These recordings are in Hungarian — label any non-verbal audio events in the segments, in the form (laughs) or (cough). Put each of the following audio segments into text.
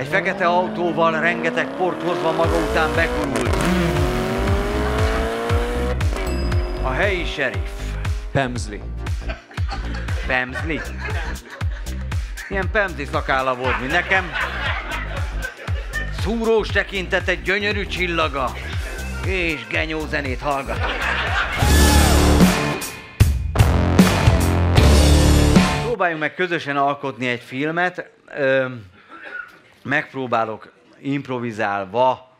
Egy fekete autóval rengeteg port hozva maga után begurult. A helyi sheriff. Pemsli. Pemsli? Ilyen Pemsli szakálla volt, mint nekem. Szúrós tekintete, gyönyörű csillaga, és genyó zenét hallgatott. Próbáljunk meg közösen alkotni egy filmet. Ö, megpróbálok improvizálva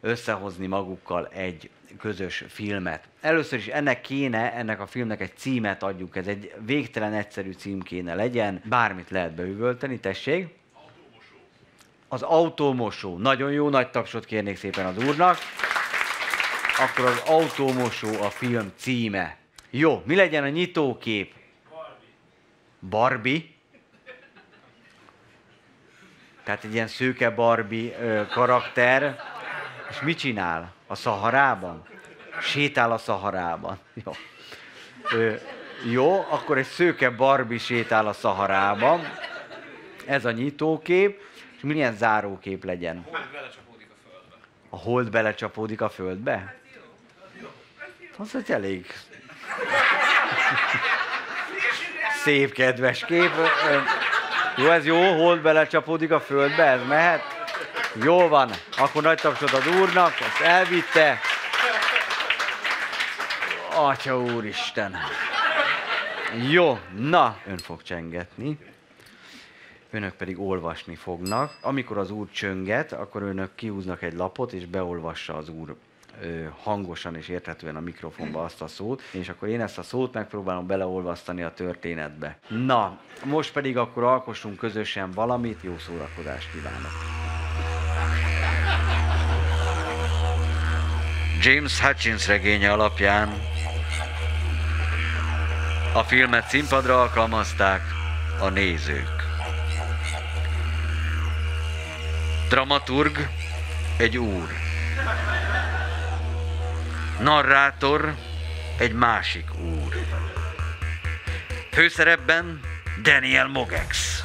összehozni magukkal egy közös filmet. Először is ennek kéne, ennek a filmnek egy címet adjuk, ez egy végtelen egyszerű cím kéne legyen, bármit lehet beüvölteni, tessék. Az autómosó. Nagyon jó, nagy tapsot kérnék szépen az úrnak. Akkor az autómosó a film címe. Jó, mi legyen a nyitókép? Barbie. Tehát egy ilyen szőke Barbie ö, karakter. És mit csinál? A Szaharában? Sétál a Szaharában. (laughs) Jó. Ö, jó, akkor egy szőke Barbie sétál a Szaharában. Ez a nyitókép. És milyen zárókép legyen? A hold belecsapódik a földbe? Az egy elég (laughs) szép, kedves kép. Ö, Jó, ez jó, hold belecsapódik a földbe, ez mehet? Jó van, akkor nagy tapsot az úrnak, ezt elvitte. Atya úristen. Jó, na, ön fog csengetni. Önök pedig olvasni fognak. Amikor az úr csönget, akkor önök kiúznak egy lapot, és beolvassa az úr hangosan és érthetően a mikrofonba azt a szót, és akkor én ezt a szót megpróbálom beleolvasztani a történetbe. Na, most pedig akkor alkossunk közösen valamit, jó szórakozást kívánok! James Hutchins regénye alapján a filmet színpadra alkalmazták a nézők. Dramaturg egy úr. Narrátor egy másik úr. Főszerepben Daniel Mogex.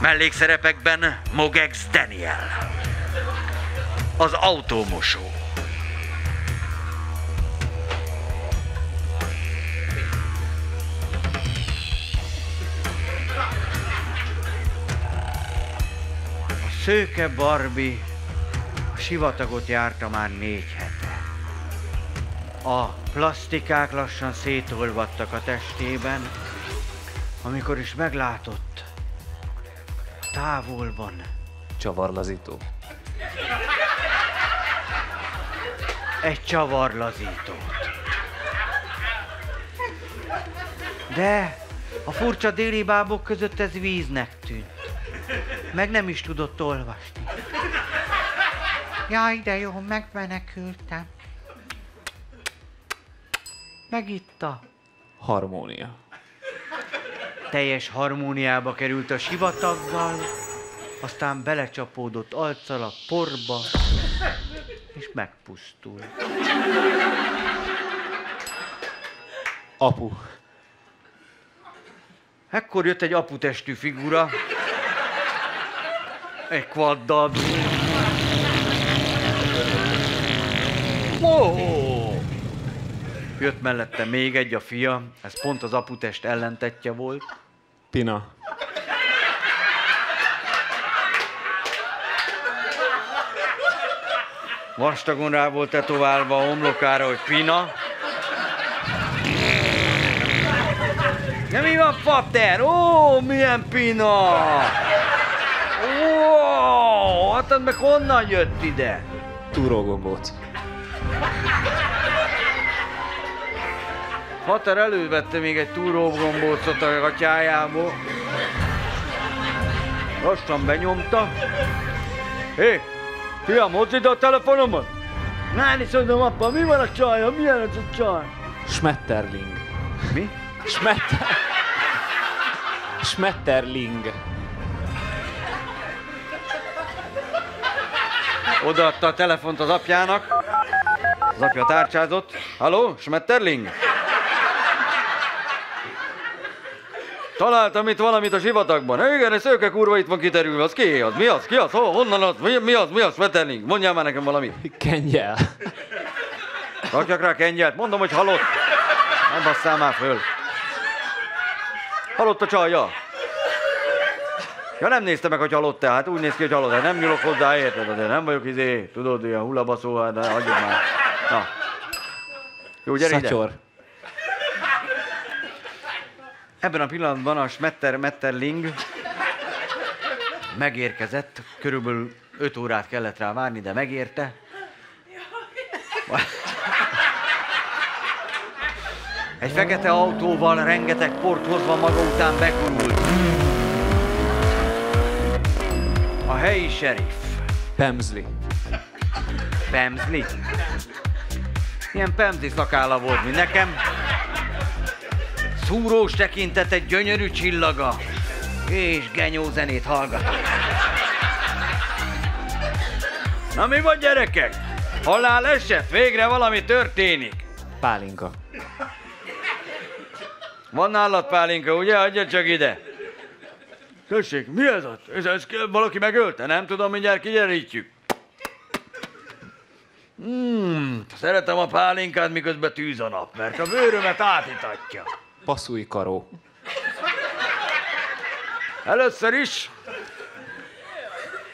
Mellékszerepekben Mogex Daniel. Az autómosó. A szőke Barbie a sivatagot járta már négy. A plastikák lassan szétolvadtak a testében, amikor is meglátott távolban Csavarlazító. egy csavarlazítót. De a furcsa déli bábok között ez víznek tűnt. Meg nem is tudott olvasni. Jaj, de jó, megmenekültem. Megitta. Harmónia. Teljes harmóniába került a sivataggal, aztán belecsapódott arccal a porba, és megpusztult. Apu. Ekkor jött egy aputestű figura, egy kvaddal. Wow! Jött mellette még egy a fia, ez pont az aputest ellentetje volt. Pina. Vastagon rá volt tetoválva a homlokára, hogy Pina. De mi van, Fater? Ó, milyen Pina! Ó, hát meg honnan jött ide? Túrógombóc. Fater elővette még egy túrógombócot a gatyájából. Lassan benyomta. Hé, fiam, hozd ide a telefonomat! Nem is mondom, apa, mi van a csajja? Milyen ez a csaj? Schmetterling. Mi? Schmetter... Schmetterling. Odaadta a telefont az apjának. Az apja tárcsázott. Halló, Schmetterling? Találtam itt valamit a sivatagban. Igen, egy szőke kurva itt van kiterülve. Az ki az? Mi az? Ki az? Hol? Honnan az? Mi, mi az? Mi az? Veterling? Mondjál már nekem valamit. Kengyel. Rakjak rá kengyelt. Mondom, hogy halott. Nem basszál már föl. Halott a csalja. Ja nem nézte meg, hogy halott-e. Hát úgy néz ki, hogy halott. Hát nem nyúlok hozzá, érted? Azért nem vagyok izé, tudod, ilyen hullabaszó, hát de hagyjuk már. Na. Jó, gyere ide. Szatyor. Ebben a pillanatban a Schmetter Metterling megérkezett, körülbelül 5 órát kellett rá várni, de megérte. Egy fekete autóval rengeteg port hozva maga után begurult. A helyi sheriff, Pemsli. Pemsley. Ilyen Pemsli szakálla volt, mint nekem. Szúrós tekintete, gyönyörű csillaga, és genyó zenét hallgatott. Na mi van gyerekek? Halál eset? Végre valami történik. Pálinka. Van nálad pálinka, ugye? Adja csak ide. Tessék, mi ez ott? Ez, ez valaki megölte? Nem tudom, mindjárt kigyerítjük. Hmm, szeretem a pálinkát, miközben tűz a nap, mert a bőrömet átítatja. Passzúj karó. Először is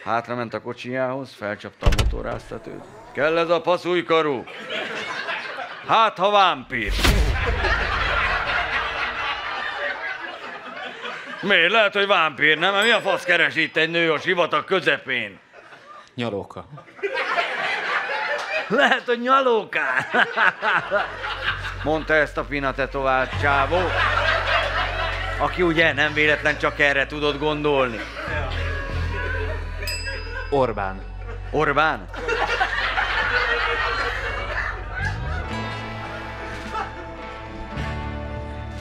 hátra ment a kocsijához, felcsapta a motoráztatőt. Kell ez a passzújkarú? Hát, ha vámpír. Miért? Lehet, hogy vámpír, nem? Mi a fasz keres itt egy nő a sivatag közepén? Nyalóka. Lehet, hogy nyalókán. Mondta ezt a fina tetovált csávó, aki ugye nem véletlen csak erre tudott gondolni. Orbán. Orbán?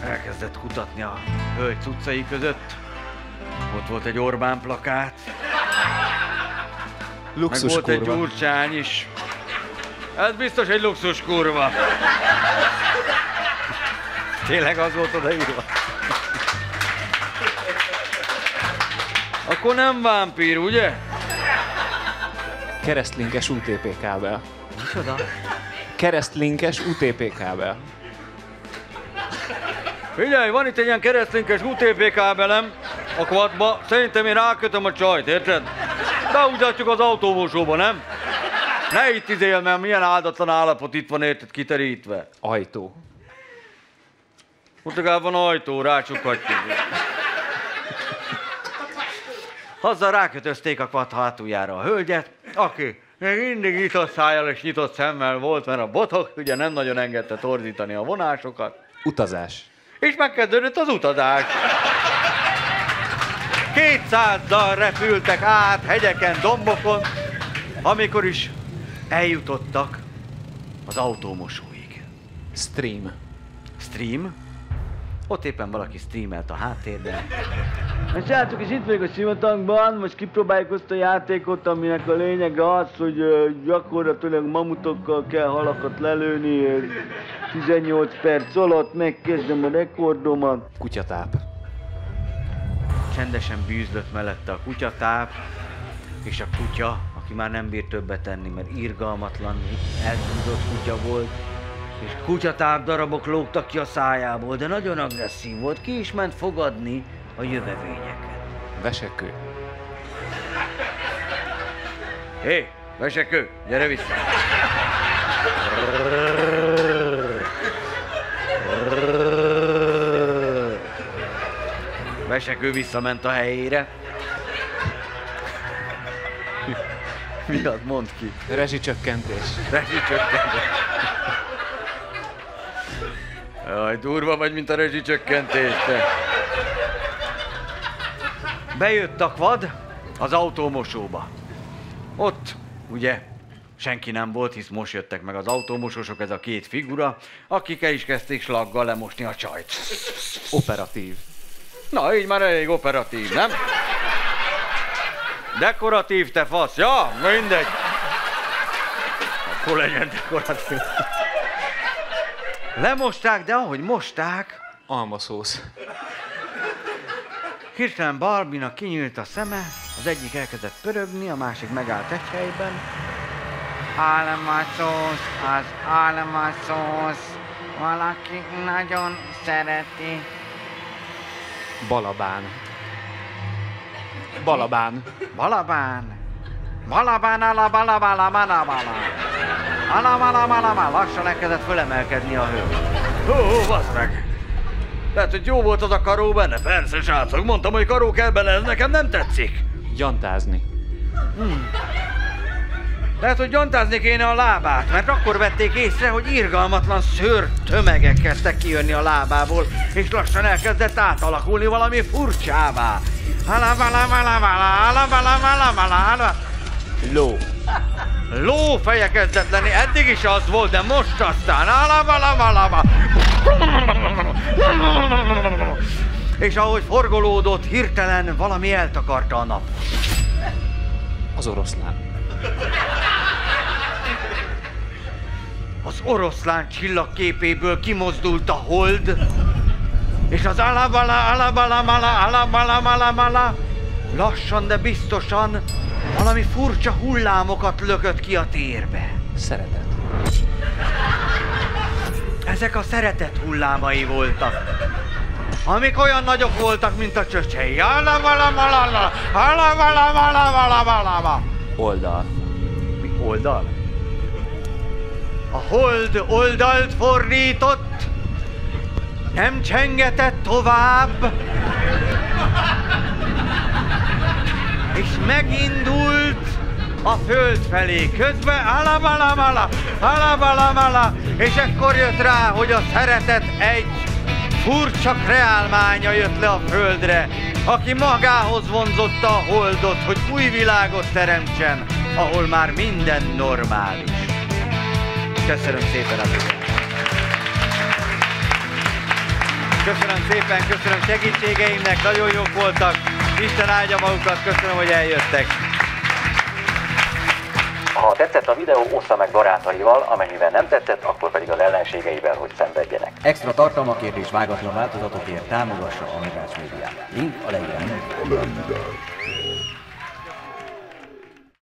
Elkezdett kutatni a hölgy cuccai között. Ott volt egy Orbán plakát, meg Luxus volt egy kurva. gyurcsány is. Ez biztos egy luxus kurva. Tényleg az volt odaírva. Akkor nem vámpír, ugye? Keresztlinkes UTP kábel. Micsoda? Keresztlinkes UTP kábel. Figyelj, van itt egy ilyen keresztlinkes UTP kábelem a quadba. Szerintem én rákötöm a csajt, érted? Beúgyatjuk az autómosóba, nem? Ne itt izél, mert milyen áldatlan állapot itt van, érted, kiterítve. Ajtó. Ott legalább van ajtó, rácsukhatjuk. Azzal rákötözték a quad hátuljára a hölgyet, aki még mindig nyitott szájjal és nyitott szemmel volt, mert a botok ugye nem nagyon engedte torzítani a vonásokat. Utazás. És megkezdődött az utazás. Kétszázzal repültek át hegyeken, dombokon, amikor is eljutottak az autómosóig. Stream. Stream. Ott éppen valaki streamelt a háttérben. Na srácok, és itt vagyok a sivatagban, most kipróbáljuk azt a játékot, aminek a lényege az, hogy gyakorlatilag mamutokkal kell halakat lelőni, ö, 18 perc alatt megkezdem a rekordomat. Kutyatáp. Csendesen bűzlött mellette a kutyatáp, és a kutya, aki már nem bír többet tenni, mert irgalmatlan, eltúzott kutya volt, és kutyatáp darabok lógtak ki a szájából, de nagyon agresszív volt, ki is ment fogadni a jövevényeket. Vesekő. Hé, vesekő, gyere vissza! Vesekő visszament a helyére. Mi az, mondd ki? Rezsicsökkentés. Rezsicsökkentés. Jaj, durva vagy, mint a rezsicsökkentés, te. Bejött a kvad az autómosóba. Ott, ugye, senki nem volt, hisz most jöttek meg az autómosósok, ez a két figura, akik el is kezdték slaggal lemosni a csajt. Operatív. Na, így már elég operatív, nem? Dekoratív, te fasz, ja, mindegy. Akkor legyen dekoratív. Lemosták, de ahogy mosták, Almaszósz. Hirtelen Barbinak kinyílt a szeme, az egyik elkezdett pörögni, a másik megállt egy helyben. Államaszósz, az államaszósz, valaki nagyon szereti. Balabán. Balabán. Balabán, balabán, ala, balabala, balabala. Ala, bala, bala, bala. Lassan elkezdett fölemelkedni a hő. Ó, ó, bassz meg! Lehet, hogy jó volt az a karó benne? Persze, srácok, mondtam, hogy karó kell bele, ez nekem nem tetszik. Gyantázni. Lehet, hogy gyantázni kéne a lábát, mert akkor vették észre, hogy irgalmatlan szőr tömegek kezdtek kijönni a lábából, és lassan elkezdett átalakulni valami furcsává. Hala, vala, vala, vala, hala, vala, vala, vala, hala. Ló. Lófeje kezdett lenni, eddig is az volt, de most aztán hala, vala, vala, vala. És ahogy forgolódott, hirtelen valami eltakarta a nap. Az oroszlán. Az oroszlán csillagképéből kimozdult a hold, és az alabala, alabala, alabala, mala, mala, lassan, de biztosan valami furcsa hullámokat lökött ki a térbe. Szeretet. Ezek a szeretet hullámai voltak. Amik olyan nagyok voltak, mint a csöcsei. Oldal. Mi oldal? A hold oldalt fordított, nem csengetett tovább, és megindult a föld felé. Közben alabalamala, alabalamala, és ekkor jött rá, hogy a szeretet egy furcsa kreálmánya jött le a földre, aki magához vonzotta a holdot, hogy új világot teremtsen, ahol már minden normális. Köszönöm szépen a. Köszönöm szépen, köszönöm segítségeimnek, nagyon jók voltak. Isten áldja magukat, köszönöm, hogy eljöttek. Ha tetszett a videó, ossza meg barátaival, amennyiben nem tetszett, akkor pedig az ellenségeivel, hogy szenvedjenek. Extra tartalmakért és vágatlan változatokért támogassa a Megács Médiát. Link a leírásban.